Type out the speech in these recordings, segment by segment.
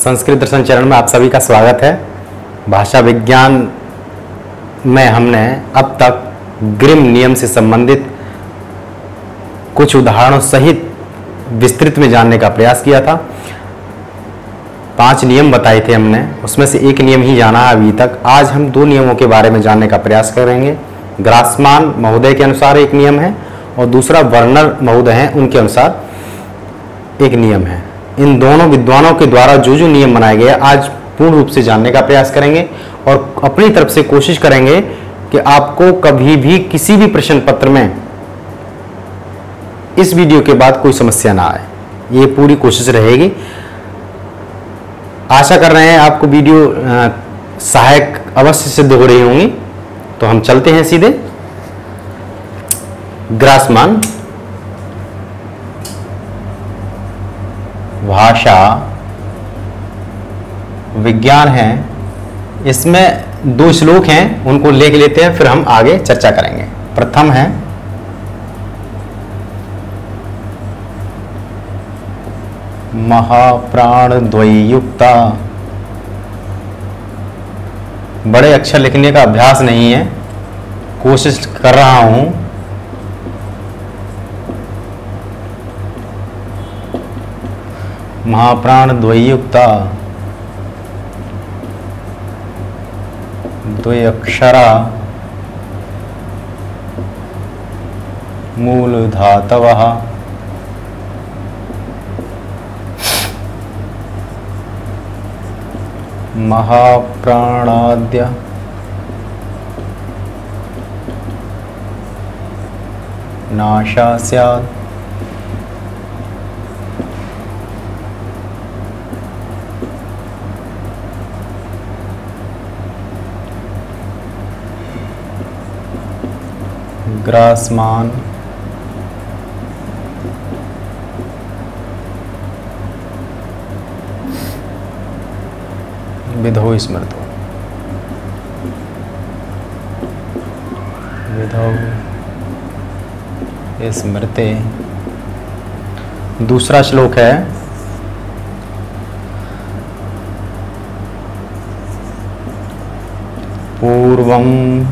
संस्कृत दर्शन चरण में आप सभी का स्वागत है। भाषा विज्ञान में हमने अब तक ग्रिम नियम से संबंधित कुछ उदाहरणों सहित विस्तृत में जानने का प्रयास किया था। पाँच नियम बताए थे हमने, उसमें से एक नियम ही जाना है अभी तक। आज हम दो नियमों के बारे में जानने का प्रयास करेंगे। ग्रासमान महोदय के अनुसार एक नियम है और दूसरा वर्नर महोदय हैं, उनके अनुसार एक नियम है। इन दोनों विद्वानों के द्वारा जो जो नियम बनाए गए आज पूर्ण रूप से जानने का प्रयास करेंगे और अपनी तरफ़ से कोशिश करेंगे कि आपको कभी भी किसी भी प्रश्न पत्र में इस वीडियो के बाद कोई समस्या ना आए। ये पूरी कोशिश रहेगी। आशा कर रहे हैं आपको वीडियो सहायक अवश्य सिद्ध हो रही होंगी। तो हम चलते हैं सीधे। ग्रासमान। भाषा विज्ञान है, इसमें दो श्लोक हैं, उनको लेके लेते हैं, फिर हम आगे चर्चा करेंगे। प्रथम है महाप्राण द्वयुक्ता बड़े अक्षर लिखने का अभ्यास नहीं है, कोशिश कर रहा हूँ महाप्राण द्वयुक्ता द्वयक्षरा। मूल धातव महाप्राणाद्य। नाशा स्यात्। ग्रासमान। विधो स्मृतो। विधो स्मृते। दूसरा श्लोक है। पूर्वम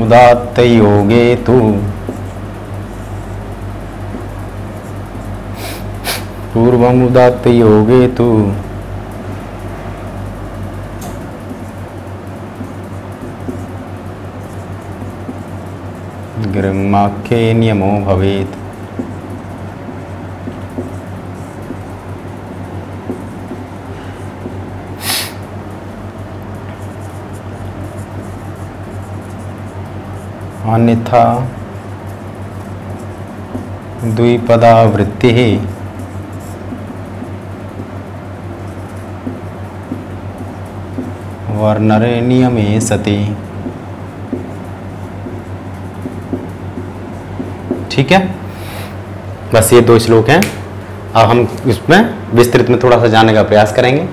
उदात्त योगे तो। पूर्व उदात्त योगे तो। ग्रह्माख्ये नियमो भवेत्। अन्यथा द्विपदावृत्ति। वर्णरे सति। ठीक है? बस ये दो श्लोक हैं। अब हम इसमें विस्तृत में थोड़ा सा जानने का प्रयास करेंगे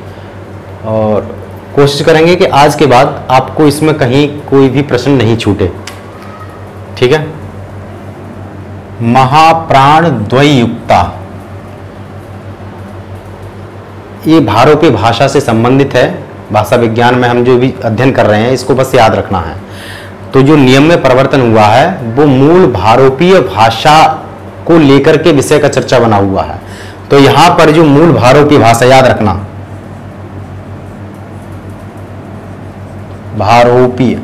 और कोशिश करेंगे कि आज के बाद आपको इसमें कहीं कोई भी प्रश्न नहीं छूटे। ठीक है? महाप्राण द्वयुक्ता ये भारोपी भाषा से संबंधित है। भाषा विज्ञान में हम जो भी अध्ययन कर रहे हैं, इसको बस याद रखना है। तो जो नियम में परिवर्तन हुआ है, वो मूल भारोपीय भाषा को लेकर के विषय का चर्चा बना हुआ है। तो यहाँ पर जो मूल भारोपीय भाषा, याद रखना। भारोपीय।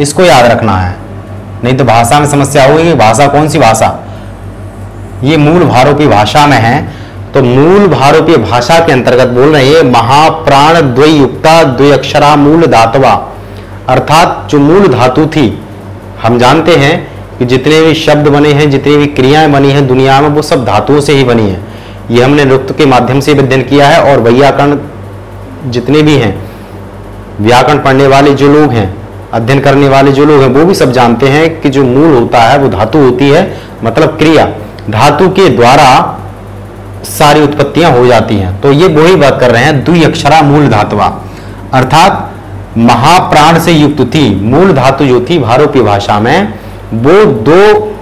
इसको याद रखना है। नहीं तो भाषा में समस्या होगी भाषा कौन सी भाषा? ये मूल भारोपी भाषा में है। तो मूल भारोपीय भाषा के अंतर्गत बोल रहे हैं महाप्राण द्वयुक्ता द्वयक्षरा मूल धातवा। अर्थात जो मूल धातु थी, हम जानते हैं कि जितने भी शब्द बने हैं, जितनी भी क्रियाएँ बनी हैं दुनिया में, वो सब धातुओं से ही बनी है। ये हमने नृत्य के माध्यम से अध्ययन किया है और वैयाकरण जितने भी हैं, व्याकरण पढ़ने वाले जो लोग हैं अध्ययन करने वाले जो लोग हैं, वो भी सब जानते हैं कि जो मूल होता है, वो धातु होती है मतलब क्रिया। धातु के द्वारा सारी उत्पत्तियाँ हो जाती हैं। तो ये वही बात कर रहे हैं, द्विअक्षरा मूल धातुआ अर्थात, महाप्राण से युक्त थी, मूल धातु जो थी भारोपी भाषा में, वो दो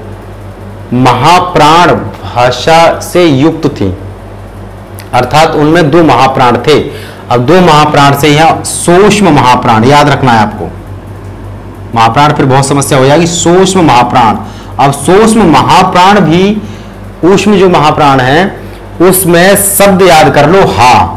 महाप्राण भाषा से युक्त थी। अर्थात, उनमें दो महाप्राण थे। अब दो महाप्राण से यह सूक्ष्म महाप्राण, याद रखना है आपको। महाप्राण, फिर बहुत समस्या हो जाएगी। सूक्ष्म महाप्राण। अब सूक्ष्म महाप्राण भी उष्म जो महाप्राण है, उसमें शब्द याद कर लो, हा।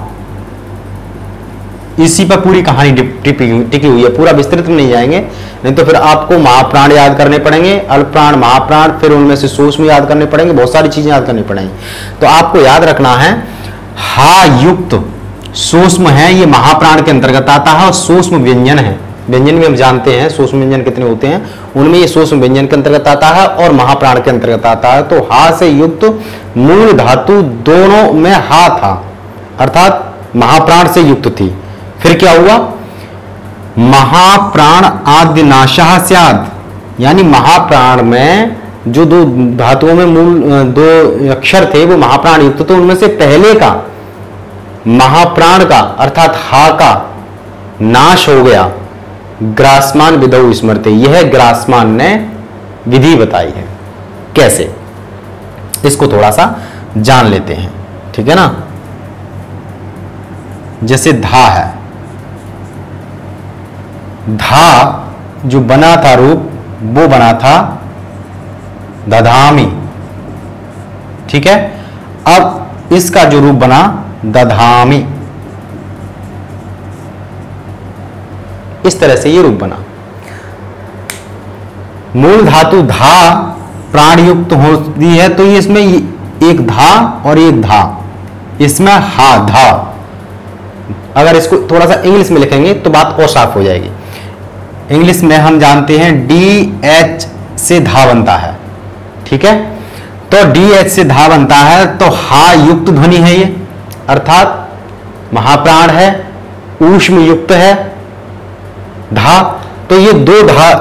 इसी पर पूरी कहानी टिकी हुई है। पूरा विस्तृत में नहीं जाएँगे, नहीं तो फिर आपको महाप्राण याद करने पड़ेंगे अल्प्राण महाप्राण, फिर उनमें से सूक्ष्म याद करने पड़ेंगे, बहुत सारी चीज़ें याद करनी पड़ेंगी। तो आपको याद रखना है, हा युक्त सूक्ष्म है, ये महाप्राण के अंतर्गत आता है और सूक्ष्म व्यंजन है। व्यंजन भी हम जानते हैं सूक्ष्म व्यंजन कितने होते हैं, उनमें ये सूक्ष्म व्यंजन के अंतर्गत आता है और महाप्राण के अंतर्गत आता है। तो हा से युक्त मूल धातु दोनों में हा था, अर्थात महाप्राण से युक्त थी। फिर क्या हुआ? महाप्राण आदि नाशाह सियाद, यानी महाप्राण में जो दो धातुओं में मूल, दो अक्षर थे, वो महाप्राण युक्त तो उनमें से पहले का महाप्राण का, अर्थात हा का, नाश हो गया। ग्रासमान विधौ स्मृति यह ग्रासमान ने विधि बताई है। कैसे? इसको थोड़ा सा जान लेते हैं, ठीक है ना? जैसे धा है। धा जो बना था रूप, वो बना था दधामी, ठीक है? अब इसका जो रूप बना दधामी। इस तरह से ये रूप बना। मूल धातु धा प्राण युक्त होती है तो इसमें एक धा और एक धा। इसमें हा, धा। अगर इसको थोड़ा सा इंग्लिश में लिखेंगे तो बात और साफ़ हो जाएगी। इंग्लिश में हम जानते हैं डी एच से धा बनता है। ठीक है? तो डी एच से धा बनता है तो हा युक्त ध्वनि है ये। अर्थात महाप्राण है ऊष्म युक्त है धा तो ये दो धा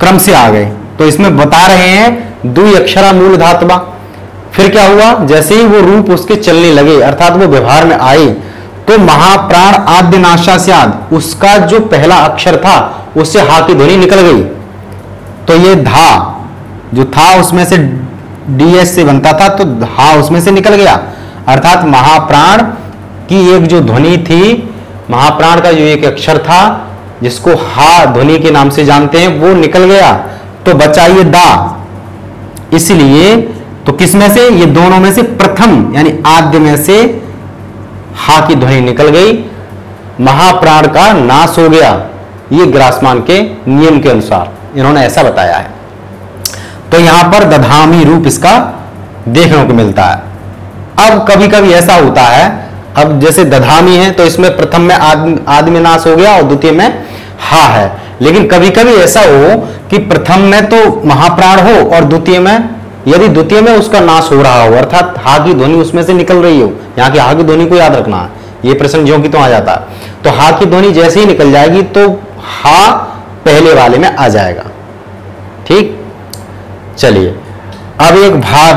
क्रम से आ गए। तो इसमें बता रहे हैं दुई अक्षरा मूल धातवा। फिर क्या हुआ? जैसे ही वो रूप उसके चलने लगे, अर्थात वो व्यवहार में आए तो महाप्राण आद्य आद उसका जो पहला अक्षर था, उससे हा की ध्वनि निकल गई। तो ये धा, जो था उसमें से डीएस से बनता था तो हा उसमें से निकल गया। अर्थात महाप्राण की एक जो ध्वनि थी, महाप्राण का जो एक अक्षर था जिसको हा ध्वनि के नाम से जानते हैं, वो निकल गया। तो बचा ये दा। इसलिए तो किसमें से? ये दोनों में से प्रथम, यानी आद्य में से हा की ध्वनि निकल गई। महाप्राण का नाश हो गया, ये ग्रासमान के नियम के अनुसार। इन्होंने ऐसा बताया है। तो यहाँ पर दधामी रूप इसका देखने को मिलता है। अब कभी कभी ऐसा होता है अब जैसे दधामी है तो इसमें प्रथम में आदमी नाश हो गया और द्वितीय में हा है। लेकिन कभी कभी ऐसा हो कि प्रथम में तो महाप्राण हो और द्वितीय में, यदि द्वितीय में उसका नाश हो रहा हो, अर्थात हा की ध्वनि उसमें से निकल रही हो, यहाँ की हा की ध्वनि को याद रखना है ये प्रश्न जो की तो आ जाता। है तो हा की ध्वनि जैसे ही निकल जाएगी तो हा पहले वाले में आ जाएगा। ठीक? चलिए, अब एक भाग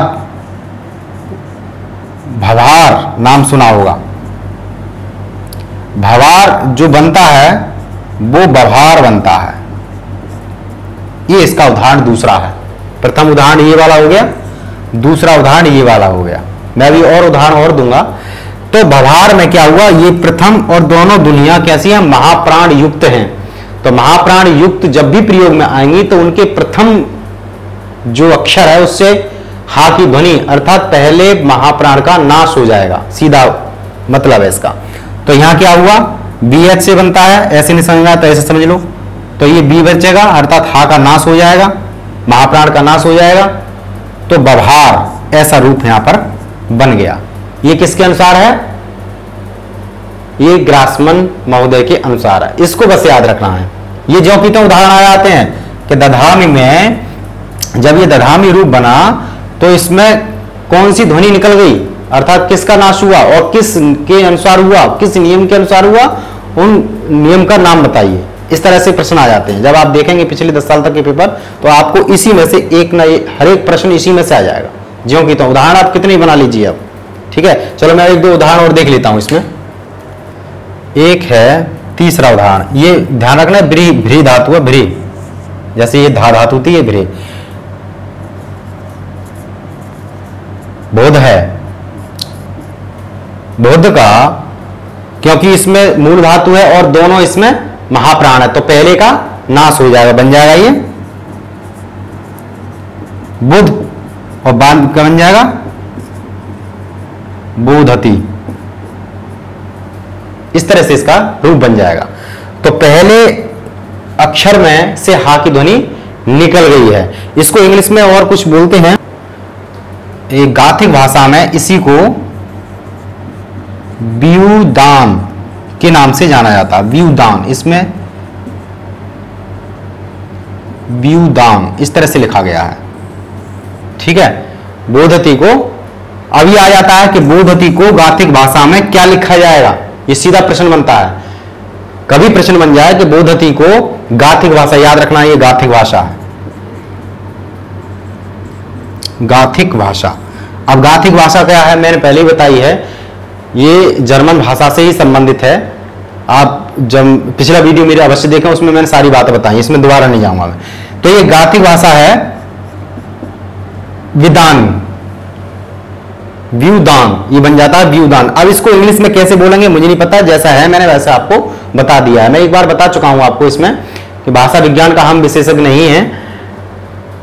भवार नाम सुना होगा। भवार जो बनता है, वो बभार बनता है। ये इसका उदाहरण दूसरा है। प्रथम उदाहरण ये वाला हो गया, दूसरा उदाहरण ये वाला हो गया। मैं अभी और उदाहरण और दूँगा। तो बभार में क्या हुआ, ये प्रथम और दोनों दुनिया कैसी है? महाप्राण युक्त हैं। तो महाप्राण युक्त जब भी प्रयोग में आएँगी तो उनके प्रथम जो अक्षर है, उससे हा की ध्वनि, अर्थात पहले महाप्राण का नाश हो जाएगा। सीधा मतलब है इसका। तो यहाँ क्या हुआ? बी एच से बनता है, ऐसे नहीं समझ तो ऐसे समझ लो। तो ये बी बचेगा, अर्थात हा का नाश हो जाएगा, महाप्राण का नाश हो जाएगा। तो बभार ऐसा रूप यहाँ पर बन गया। ये किसके अनुसार है? ये ग्रासमन महोदय के अनुसार है। इसको बस याद रखना है। ये जो पीते उदाहरण आ जाते हैं कि दधामी में जब ये दधामी रूप बना तो इसमें कौन सी ध्वनि निकल गई? अर्थात किसका नाश हुआ और किस के अनुसार हुआ, किस नियम के अनुसार हुआ, उन नियम का नाम बताइए। इस तरह से प्रश्न आ जाते हैं। जब आप देखेंगे पिछले दस साल तक के पेपर तो आपको इसी में से एक ना हर एक प्रश्न इसी में से आ जाएगा। ज्यो की तो उदाहरण आप कितने बना लीजिए अब। ठीक है? चलो मैं एक दो उदाहरण और देख लेता हूँ इसमें। एक है तीसरा उदाहरण। ये ध्यान रखना ब्री भ्री धातु है, भ्री। जैसे ये धा धातु थी, ये भ्री। बोध है। बुध का, क्योंकि इसमें मूल धातु है और दोनों इसमें महाप्राण है। तो पहले का नाश हो जाएगा, बन जाएगा ये। बुध और बाँध क्या बन जाएगा? बोधती। इस तरह से इसका रूप बन जाएगा। तो पहले अक्षर में से हा की ध्वनि निकल गई है। इसको इंग्लिश में और कुछ बोलते हैं। गाथिक भाषा में इसी को व्यूदान के नाम से जाना जाता है। व्यूदान, इसमें व्यूदान, इस तरह से लिखा गया है। ठीक है? बोधती को, अभी आ जाता है कि बोधती को गाथिक भाषा में क्या लिखा जाएगा? ये सीधा प्रश्न बनता है। कभी प्रश्न बन जाए कि बोधती को गाथिक भाषा, याद रखना, ये गाथिक भाषा है। गाथिक भाषा। अब गाथिक भाषा क्या है? मैंने पहले ही बताई है ये जर्मन भाषा से ही संबंधित है। आप जब पिछला वीडियो मेरे अवश्य देखें, उसमें मैंने सारी बातें बताई, इसमें दोबारा नहीं जाऊँगा मैं। तो ये गाथिक भाषा है, विदान। व्यूदान, ये बन जाता है व्यूदान। अब इसको इंग्लिश में कैसे बोलेंगे, मुझे नहीं पता, जैसा है, मैंने वैसे आपको बता दिया है। मैं एक बार बता चुका हूँ आपको इसमें कि भाषा विज्ञान का हम विशेषज्ञ नहीं है।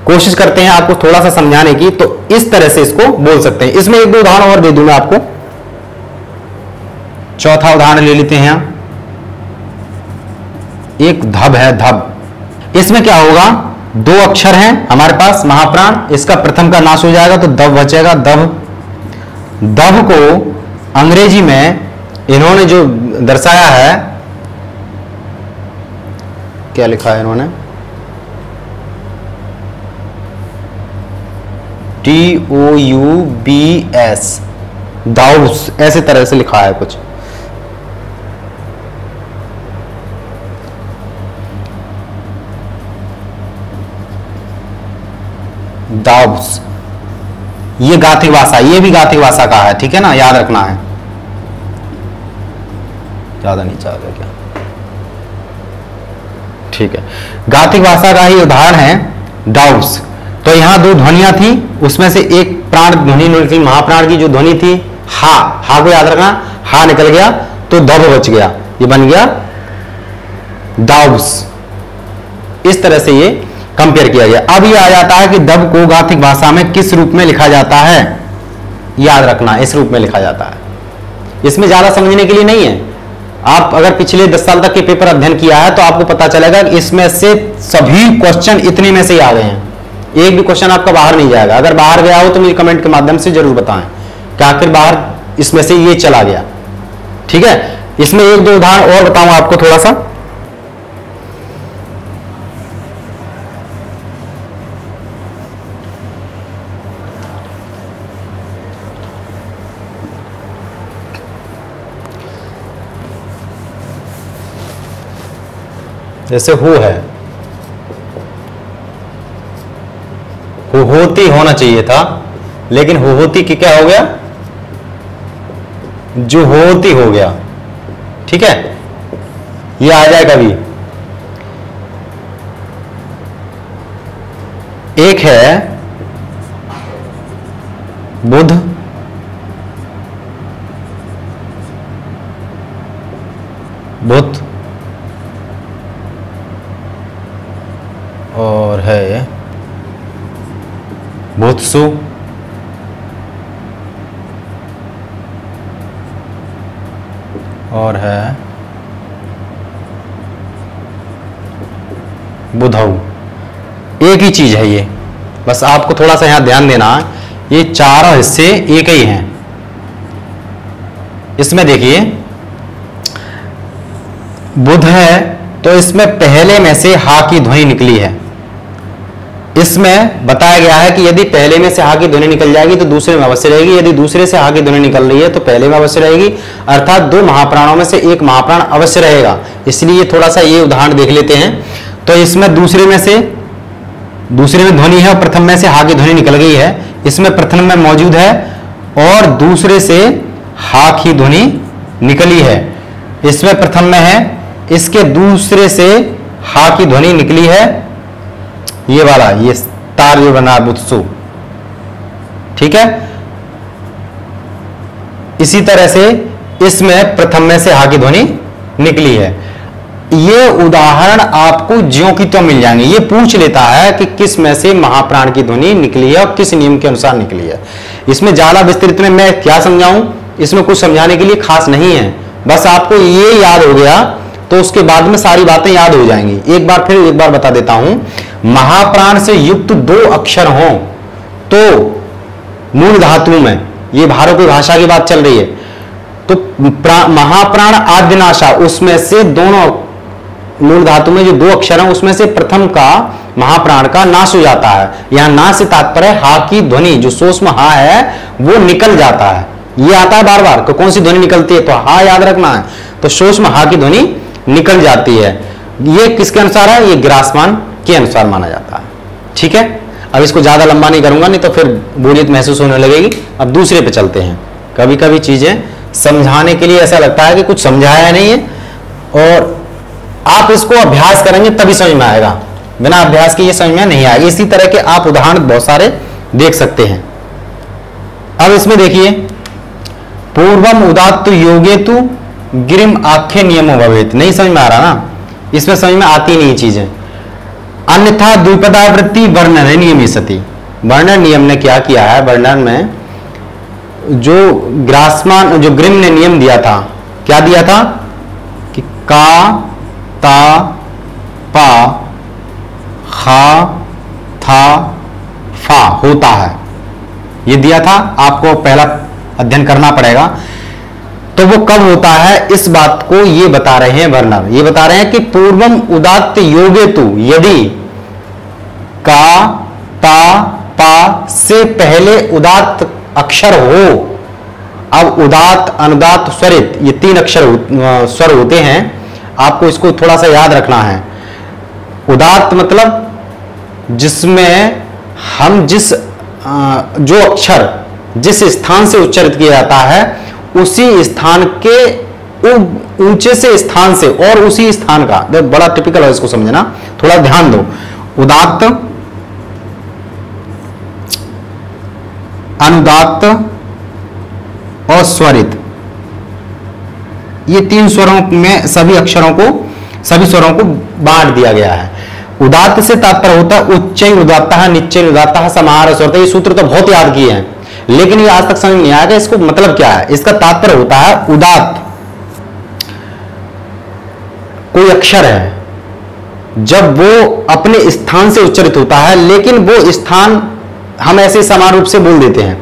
कोशिश करते हैं आपको थोड़ा सा समझाने की तो इस तरह से इसको बोल सकते हैं। इसमें एक दो उदाहरण और दे दूँगा आपको। चौथा उदाहरण ले लेते हैं एक धब है, धब। इसमें क्या होगा? दो अक्षर हैं हमारे पास, महाप्राण। इसका प्रथम का नाश हो जाएगा तो दब बचेगा, दब। दब को अंग्रेज़ी में इन्होंने जो दर्शाया है, क्या लिखा है इन्होंने? T O U B S. दाउस ऐसे तरह से लिखा है कुछ। दाउस ये गाथिक भाषा ये भी गाथिक भाषा का है, ठीक है ना? याद रखना है। ज़्यादा नीचे आ गया क्या? ठीक है। गाथिक भाषा का ही उदाहरण है डाउस तो यहाँ दो ध्वनिया थी, उसमें से एक प्राण ध्वनि निकली महाप्राण की जो ध्वनि थी, हा हा को याद रखना, हा निकल गया तो दब बच गया, ये बन गया दाउस इस तरह से ये कंपेयर किया गया। अब यह आ जाता है कि दब को गाथिक भाषा में किस रूप में लिखा जाता है? याद रखना, इस रूप में लिखा जाता है। इसमें ज़्यादा समझने के लिए नहीं है। आप अगर पिछले दस साल तक के पेपर अध्ययन किया है तो आपको पता चलेगा कि इसमें से सभी क्वेश्चन इतने में से ही आ गए हैं। एक भी क्वेश्चन आपका बाहर नहीं जाएगा। अगर बाहर गया हो तो मुझे कमेंट के माध्यम से ज़रूर बताएँ कि आखिर बाहर इसमें से ये चला गया। ठीक है? इसमें एक दो उदाहरण और बताऊँ आपको थोड़ा सा। जैसे हु है। हो होती होना चाहिए था, लेकिन हो होती की क्या हो गया? जो होती हो गया। ठीक है? ये आ जाए कभी एक है बुध और है बुत्सु और है? बुधऊ। एक ही चीज़ है ये। बस आपको थोड़ा सा यहाँ ध्यान देना। ये चारों हिस्से एक ही हैं। इसमें देखिए। बुध है तो इसमें पहले में से हा की ध्वनि निकली है। इसमें बताया गया है कि यदि पहले में से हा की ध्वनि निकल जाएगी तो दूसरे में अवश्य रहेगी। यदि दूसरे से की ध्वनि निकल रही है तो पहले में अवश्य रहेगी। अर्थात दो महाप्राणों में से एक महाप्राण अवश्य रहेगा। इसलिए थोड़ा सा ये उदाहरण देख लेते हैं। तो इसमें दूसरे में से, दूसरे में ध्वनि है और प्रथम में से हा की ध्वनि निकल गई है। इसमें प्रथम में मौजूद है और दूसरे से हा की ध्वनि निकली है। इसमें प्रथम में है, इसके दूसरे से हा की ध्वनि निकली है। ये वाला, ये तार जो बना बुत्सु। ठीक है? इसी तरह से इसमें प्रथम में से हा की ध्वनि निकली है। ये उदाहरण आपको ज्यो की तो मिल जाएँगे। ये पूछ लेता है कि किसमें से महाप्राण की ध्वनि निकली है और किस नियम के अनुसार निकली है। इसमें ज़्यादा विस्तृत में मैं क्या समझाऊं? इसमें कुछ समझाने के लिए खास नहीं है। बस आपको ये याद हो गया तो उसके बाद में सारी बातें याद हो जाएँगी। एक बार फिर एक बार बता देता हूँ महाप्राण से युक्त दो अक्षर हो तो मूल धातु में, ये भारतीय भाषा की बात चल रही है तो महाप्राण आद्यनाशा उसमें से दोनों मूल धातु में जो दो अक्षर हैं, उसमें से प्रथम का महाप्राण का नाश हो जाता है। यहाँ नाश से तात्पर्य, हा की ध्वनि, जो सूक्ष्म हा है, वो निकल जाता है। ये आता है बार बार तो कौन सी ध्वनि निकलती है? तो हा याद रखना है। तो सूक्ष्म हा की ध्वनि निकल जाती है। ये किसके अनुसार है? ये ग्रासमान के अनुसार माना जाता है। ठीक है? अब इसको ज़्यादा लंबा नहीं करूँगा, नहीं तो फिर बोरियत महसूस होने लगेगी। अब दूसरे पे चलते हैं। कभी कभी चीज़ें समझाने के लिए ऐसा लगता है कि कुछ समझाया नहीं है, और आप इसको अभ्यास करेंगे तभी समझ में आएगा। बिना अभ्यास के ये समझ में नहीं आएगा। इसी तरह के आप उदाहरण बहुत सारे देख सकते हैं। अब इसमें देखिए, पूर्वम उदात्त योगे तु गिरिम आख्य नियमो भवेत। नहीं समझ में आ रहा ना? इसमें समझ में आती नहीं चीज़ें। अन्यथा द्विपदावृत्ति वर्णन नियम सती। वर्णन नियम ने क्या किया है? वर्णन में जो ग्रासमान, जो ग्रिम ने नियम दिया था, क्या दिया था? कि का, ता, पा, खा, था, फा होता है। ये दिया था, आपको पहला अध्ययन करना पड़ेगा। तो वो कब होता है? इस बात को ये बता रहे हैं वर्णर ये बता रहे हैं कि पूर्वम उदात्त योगे तु यदि का, ता, पा से पहले उदात्त अक्षर हो, अब उदात अनुदात स्वरित, ये तीन अक्षर स्वर होते हैं, आपको इसको थोड़ा सा याद रखना है। उदात मतलब जिसमें हम जिस जो अक्षर, जिस स्थान से उच्चारित किया जाता है उसी स्थान के ऊँचे से स्थान से, और उसी स्थान का बड़ा टिपिकल है इसको समझना, थोड़ा ध्यान दो। उदात्त, अनुदात्त और स्वरित ये तीन स्वरों में सभी अक्षरों को, सभी स्वरों को बांट दिया गया है। उदात्त से तात्पर्य होता है उच्च उदात्ता है निश्चय उदात्ता है समाहार स्वर ये सूत्र तो बहुत याद किए हैं। लेकिन ये आज तक समझ नहीं आया इसको मतलब क्या है। इसका तात्पर्य होता है उदात कोई अक्षर है, जब वो अपने स्थान से उच्चरित होता है, लेकिन वो स्थान हम ऐसे समान रूप से बोल देते हैं।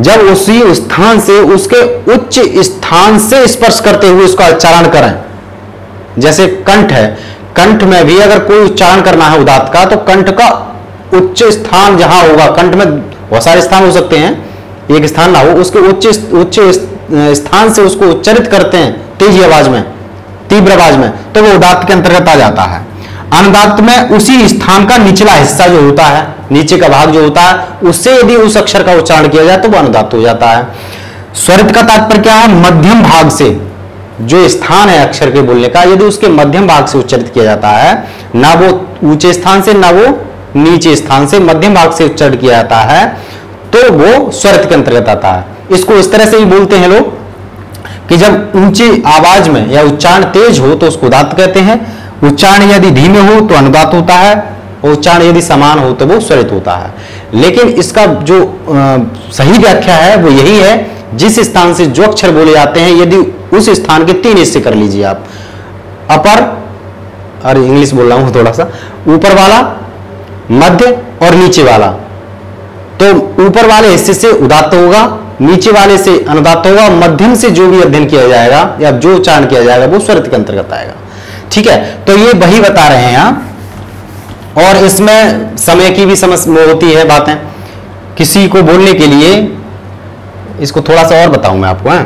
जब उसी स्थान से, उसके उच्च स्थान से स्पर्श करते हुए उसका उच्चारण करें। जैसे कंठ है, कंठ में भी अगर कोई उच्चारण करना है उदात का तो कंठ का उच्च स्थान जहाँ होगा, कंठ में बहुत सारे स्थान हो सकते हैं। एक स्थान ना हो उसके उच्च उच्च स्थान से उसको उच्चरित करते हैं, तेज़ी आवाज़ में, तीव्र आवाज़ में तो वो उदात्त के अंतर्गत आ जाता है। अनुदात्त में उसी स्थान का निचला हिस्सा जो होता है, नीचे का भाग जो होता है, उससे यदि उस अक्षर का उच्चारण किया जाए तो वो अनुदात्त हो जाता है। स्वरित का तात्पर्य क्या है? मध्यम भाग से, जो स्थान है अक्षर के बोलने का, यदि उसके मध्यम भाग से उच्चरित किया जाता है, ना वो ऊँचे स्थान से, ना वो नीचे स्थान से, मध्यम भाग से उच्चारण किया जाता है तो वो स्वरत के अंतर्गत आता है। इसको इस तरह से ही बोलते हैं लोग कि जब ऊँची आवाज़ में या उच्चारण तेज हो तो उसको उदात कहते हैं। उच्चारण यदि धीमे हो तो अनुदात होता है और उच्चारण यदि समान हो तो वो स्वरित होता है। लेकिन इसका जो आ, सही व्याख्या है वो यही है जिस स्थान से जो अक्षर बोले जाते हैं यदि उस स्थान के तीन हिस्से कर लीजिए आप। अपर अरे इंग्लिश बोल रहा हूँ थोड़ा सा ऊपर वाला मध्य और नीचे वाला। तो ऊपर वाले हिस्से से उदात्त होगा, नीचे वाले से अनुदात्त होगा मध्यम से जो भी अध्ययन किया जाएगा, या जो उच्चारण किया जाएगा, वो स्वरित के अंतर्गत आएगा। ठीक है? तो ये वही बता रहे हैं यहाँ और इसमें समय की भी समस्या होती है बातें। किसी को बोलने के लिए, इसको थोड़ा सा और बताऊँ मैं आपको, है?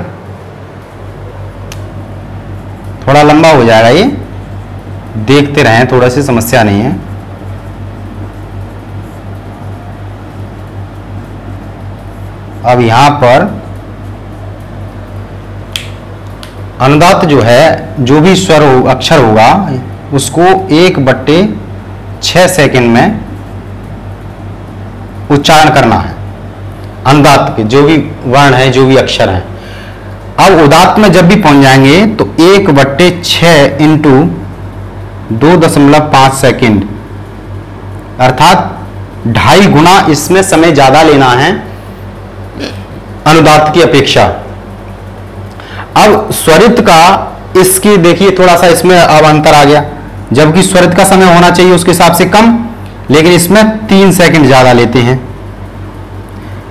थोड़ा लंबा हो जाएगा ये। देखते रहें, थोड़ा सी समस्या नहीं है। अब यहाँ पर अनुदात जो है जो भी स्वर हो, अक्षर होगा उसको एक बट्टे छ सेकेंड में उच्चारण करना है। अनुदात के जो भी वर्ण है जो भी अक्षर है। अब उदात्त में जब भी पहुँच जाएँगे तो एक बट्टे छ इंटू दो दशमलव पाँच सेकेंड। अर्थात ढाई गुना इसमें समय ज़्यादा लेना है अनुदात की अपेक्षा। अब स्वरित का इसकी देखिए, थोड़ा सा इसमें अब अंतर आ गया। जबकि स्वरित का समय होना चाहिए उसके हिसाब से कम, लेकिन इसमें तीन सेकंड ज़्यादा लेते हैं।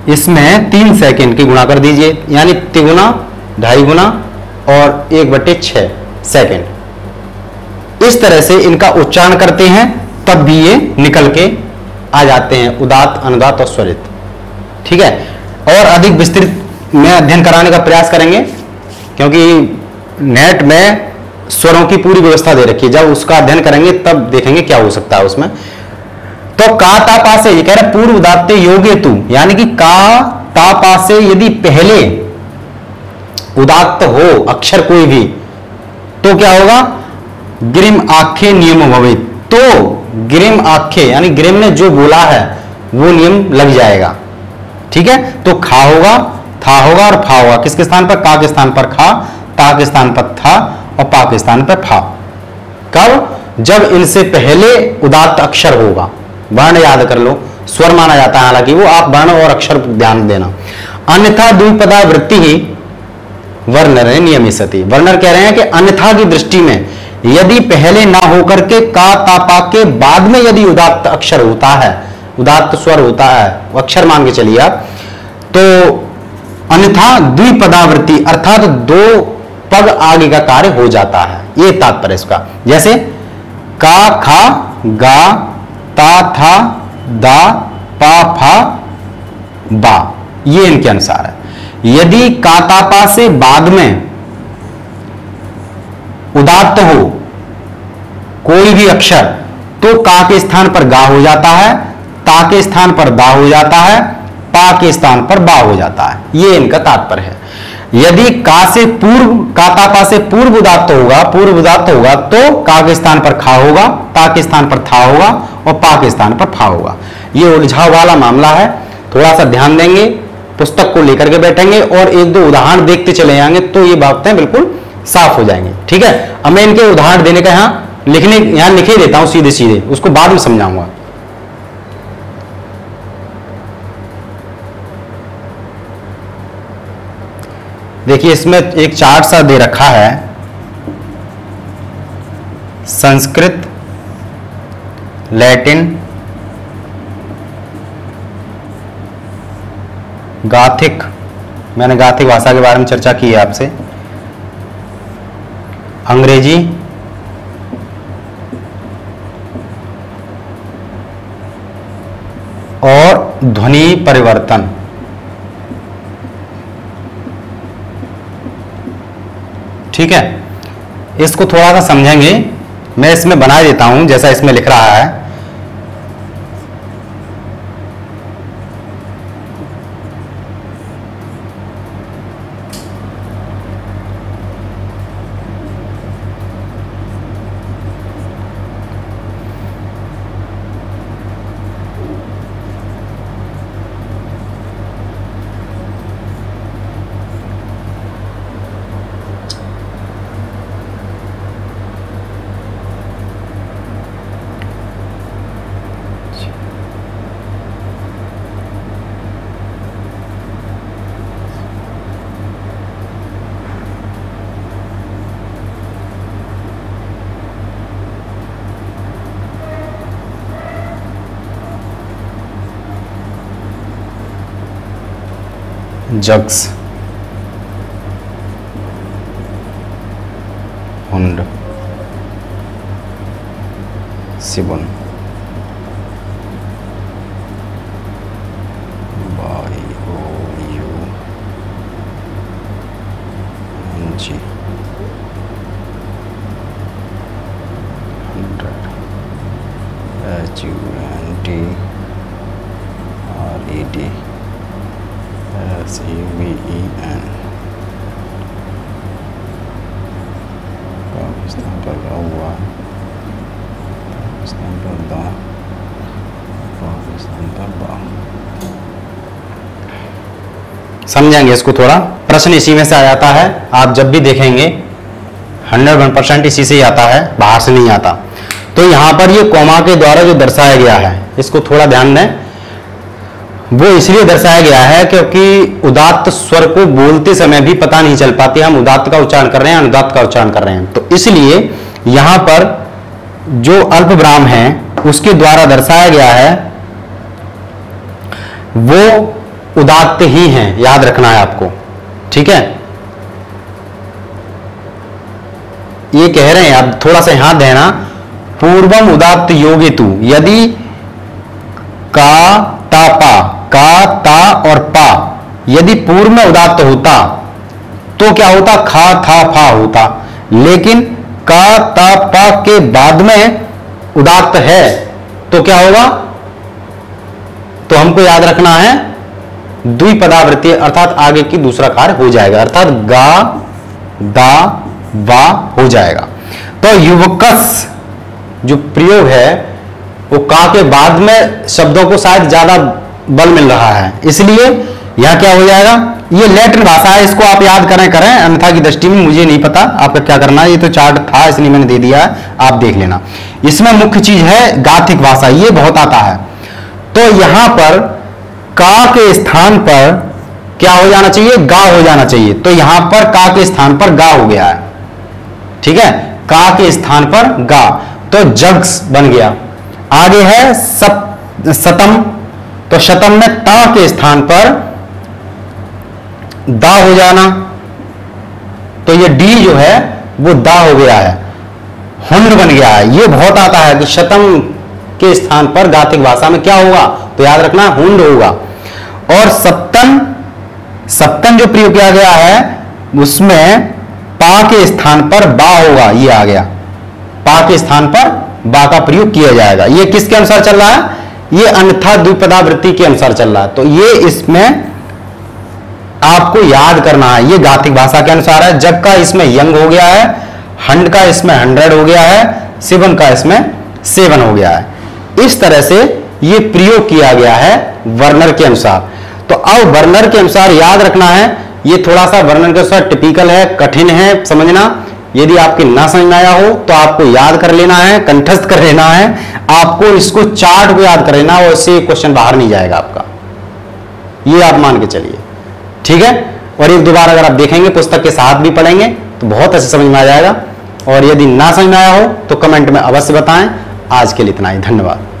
इसमें तीन सेकंड की गुणा कर दीजिए, यानी तिगुना, ढाई गुना और एक बटे छ सेकंड। इस तरह से इनका उच्चारण करते हैं, तब भी ये निकल के आ जाते हैं, उदात, अनुदात और स्वरित। ठीक है? और अधिक विस्तृत में अध्ययन कराने का प्रयास करेंगे, क्योंकि नेट में स्वरों की पूरी व्यवस्था दे रखी है। जब उसका अध्ययन करेंगे, तब देखेंगे क्या हो सकता है उसमें। तो का ता पा से, ये कह रहे पूर्व उदात्ते योगे तू, यानी कि का ता पा से यदि पहले उदात्त हो, अक्षर कोई भी तो क्या होगा? ग्रिम आखे नियम भवे। तो ग्रिम आखे यानी ग्रिम ने जो बोला है, वो नियम लग जाएगा। ठीक है? तो खा होगा, था होगा और फा होगा। किसके स्थान पर? का के स्थान पर खा, ता के स्थान पर था और पा के स्थान पर फा। कब? जब इनसे पहले उदात्त अक्षर होगा। वर्ण याद कर लो। स्वर माना जाता है, हालाँकि वो आप वर्ण और अक्षर ध्यान देना। अन्यथा द्विपदा वृत्ति ही वर्णर है नियमित सती वर्णर कह रहे हैं कि अन्यथा की दृष्टि में यदि पहले ना होकर के का तापा के बाद में यदि उदात्त अक्षर होता है, उदात्त स्वर होता है अक्षर मान के चलिए आप। तो अन्यथा द्विपदावृत्ति अर्थात दो पग आगे का कार्य हो जाता है। ये तात्पर्य इसका। जैसे का, खा, गा, ता, था, दा, पा, फा, बा। ये इनके अनुसार है। यदि कातापा से बाद में उदात्त हो कोई भी अक्षर तो का के स्थान पर गा हो जाता है, ता के स्थान पर दा हो जाता है पा के स्थान पर बा हो जाता है। ये इनका तात्पर्य है। यदि का से पूर्व पा से पूर्व उदात्त होगा, पूर्व उदात्त होगा तो का के स्थान पर खा होगा ता के स्थान पर था होगा और पा के स्थान पर फा होगा। ये उलझाव वाला मामला है। थोड़ा सा ध्यान देंगे, पुस्तक को लेकर के बैठेंगे और एक दो उदाहरण देखते चले जाएँगे तो ये बातें बिल्कुल साफ़ हो जाएँगे। ठीक है? अब मैं इनके उदाहरण देने का यहाँ लिखने, यहाँ लिखे देता हूँ सीधे सीधे उसको बाद में समझाऊँगा। देखिए, इसमें एक चार्ट सा दे रखा है। संस्कृत, लैटिन, गाथिक, मैंने गाथिक भाषा के बारे में चर्चा की है आपसे। अंग्रेज़ी, और ध्वनि परिवर्तन। ठीक है? इसको थोड़ा सा समझेंगे। मैं इसमें बना देता हूँ, जैसा इसमें लिख रहा है। जग्स हुंड सिबुन समझेंगे इसको थोड़ा। प्रश्न इसी में से आ जाता है। आप जब भी देखेंगे हंड्रेड वन परसेंट इसी से ही आता है, बाहर से नहीं आता। तो यहाँ पर ये कोमा के द्वारा जो दर्शाया गया है, इसको थोड़ा ध्यान दें। वो इसलिए दर्शाया गया है क्योंकि उदात्त स्वर को बोलते समय भी पता नहीं चल पाती। हम उदात्त का उच्चारण कर रहे हैं, अनुदात्त का उच्चारण कर रहे हैं। तो इसलिए यहाँ पर जो अल्प विराम है, उसके द्वारा दर्शाया गया है, वो उदात्त ही हैं, याद रखना है आपको। ठीक है? ये कह रहे हैं, आप थोड़ा सा यहाँ देना, पूर्वम उदात्त योगे तू यदि का, ता, पा, का, ता और पा, यदि पूर्व में उदात्त होता तो क्या होता? खा, था, फा होता। लेकिन का, ता, पा के बाद में उदात्त है तो क्या होगा? तो हमको याद रखना है द्विपदावृत्ति अर्थात आगे की दूसरा कार्य हो जाएगा। अर्थात गा, दा, वा हो जाएगा। तो युवकस जो प्रयोग है, वो का के बाद में शब्दों को शायद ज़्यादा बल मिल रहा है। इसलिए यह क्या हो जाएगा? ये लैटिन भाषा है, इसको आप याद करें करें। अन्यथा की दृष्टि में मुझे नहीं पता, आपका क्या करना है? ये तो चार्ट था, इसलिए मैंने दे दिया है, आप देख लेना। इसमें मुख्य चीज़ है गाथिक भाषा, ये बहुत आता है। तो यहाँ पर का के स्थान पर क्या हो जाना चाहिए? गा हो जाना चाहिए। तो यहाँ पर का के स्थान पर गा हो गया है। ठीक है? का के स्थान पर गा। तो जग्स बन गया। आगे है सप, सतम। तो शतम में ता के स्थान पर दा हो जाना। तो ये डी जो है, वो दा हो गया है। हुंड बन गया है। ये बहुत आता है कि शतम के स्थान पर गाथिक भाषा में क्या होगा? तो याद रखना, हुंड होगा। और सप्तन सप्तन जो प्रयोग किया गया है, उसमें पा के स्थान पर बा होगा, ये आ गया। पा के स्थान पर बा का प्रयोग किया जाएगा। ये किसके अनुसार चल रहा है? ये अन्यथा द्विपदावृत्ति के अनुसार चल रहा है। तो ये इसमें आपको याद करना है। ये गाथिक भाषा के अनुसार है। जब का इसमें यंग हो गया है, हंड का इसमें हंड्रेड हो गया है सिवन का इसमें सेवन हो गया है। इस तरह से ये प्रयोग किया गया है वर्नर के अनुसार। तो अब वर्नर के अनुसार याद रखना है, ये थोड़ा सा वर्णन के अनुसार टिपिकल है, कठिन है, समझना। यदि आपके ना समझ आया हो तो आपको याद कर लेना है, कंठस्थ कर लेना है, आपको इसको चार्ट को याद कर लेना और इससे क्वेश्चन बाहर नहीं जाएगा आपका। ये आप मान के चलिए। ठीक है? और एक दोबारा अगर आप देखेंगे, पुस्तक के साथ भी पढ़ेंगे तो बहुत अच्छे समझ में आ जाएगा। और यदि ना समझ में आया हो तो कमेंट में अवश्य बताएँ। आज के लिए इतना ही। धन्यवाद।